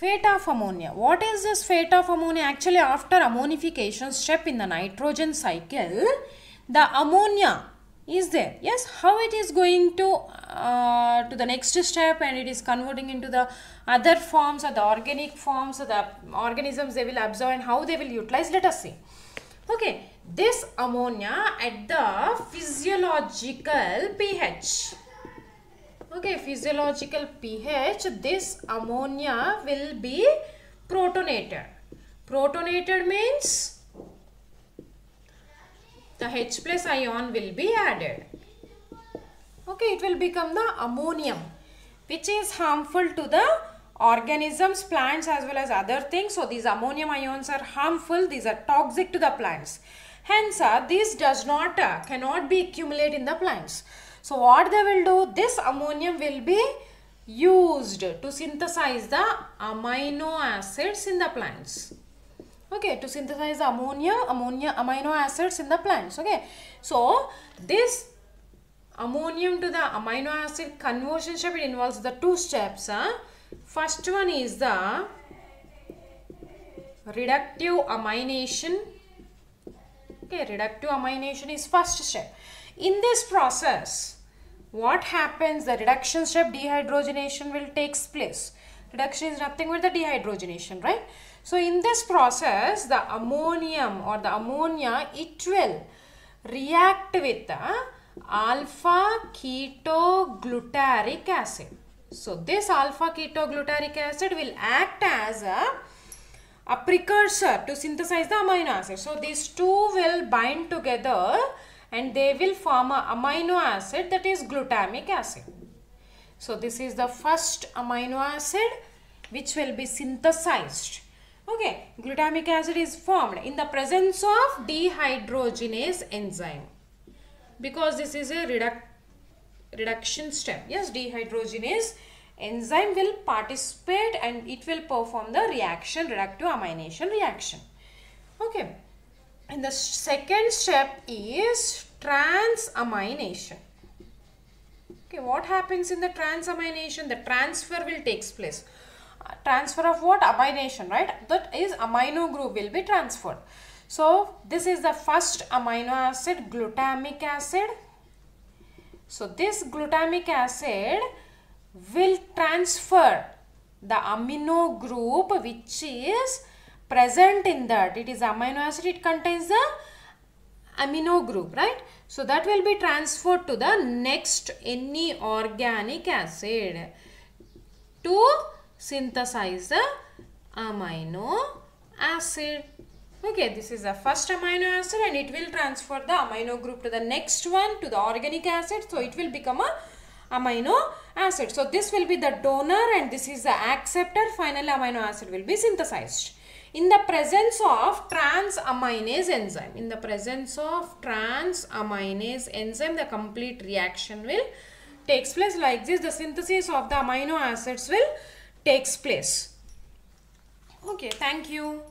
Fate of ammonia. What is this fate of ammonia? Actually, after ammonification step in the nitrogen cycle, the ammonia is there. Yes, how it is going to uh, to the next step and it is converting into the other forms or the organic forms or the organisms they will absorb and how they will utilize. Let us see. Okay, this ammonia at the physiological pH okay physiological pH this ammonia will be protonated. Protonated means the H plus ion will be added. Okay it will become the ammonium which is harmful to the organisms plants as well as other things. So these ammonium ions are harmful. These are toxic to the plants. Hence uh, this does not uh, cannot be accumulated in the plants so what they will do, this ammonium will be used to synthesize the amino acids in the plants. Okay, to synthesize the ammonia, ammonia, amino acids in the plants. Okay, so this ammonium to the amino acid conversion step it involves the two steps. Huh? First one is the reductive amination. Okay, reductive amination is first step in this process what happens? The reduction step dehydrogenation will takes place. Reduction is nothing but the dehydrogenation right? So in this process the ammonium or the ammonia it will react with the alpha ketoglutaric acid. So this alpha ketoglutaric acid will act as a a precursor to synthesize the amino acid. So these two will bind together and they will form a amino acid that is glutamic acid. So this is the first amino acid which will be synthesized. Okay, glutamic acid is formed in the presence of dehydrogenase enzyme because this is a reduc reduction step. Yes, dehydrogenase enzyme will participate and it will perform the reaction, reductive amination reaction. Okay. And the second step is transamination. Okay, what happens in the transamination? The transfer will takes place. Uh, transfer of what? Amination, right? That is amino group will be transferred. So, this is the first amino acid, glutamic acid. So, this glutamic acid will transfer the amino group which is present in that. It is amino acid it contains the amino group right? So that will be transferred to the next any organic acid to synthesize the amino acid. Okay this is the first amino acid and it will transfer the amino group to the next one to the organic acid. So it will become a amino acid. So this will be the donor and this is the acceptor. Final amino acid will be synthesized in the presence of transaminase enzyme. In the presence of transaminase enzyme, the complete reaction will takes place like this. The synthesis of the amino acids will takes place. Okay, thank you.